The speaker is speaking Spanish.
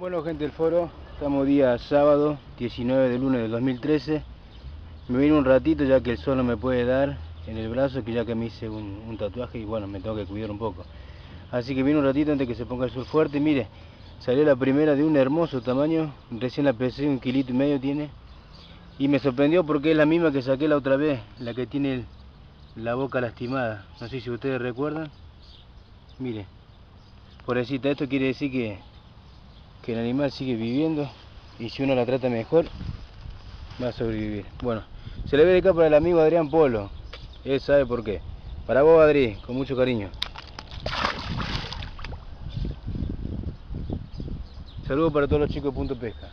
Bueno gente del foro, estamos día sábado 19 de lunes del 2013 Me vine un ratito ya que el sol no me puede dar en el brazo que ya que me hice un, tatuaje y bueno, me tengo que cuidar un poco. Así que vine un ratito antes que se ponga el sol fuerte, mire Salió la primera de un hermoso tamaño, recién la pesé, un kilito y medio tiene. Y me sorprendió porque es la misma que saqué la otra vez, la que tiene la boca lastimada. No sé si ustedes recuerdan. Mire, pobrecita, esto quiere decir que que el animal sigue viviendo y si uno la trata mejor va a sobrevivir. Bueno, se le ve de acá para el amigo Adrián Polo, él sabe por qué. Para vos Adri, con mucho cariño. Saludos para todos los chicos de Punto Pesca.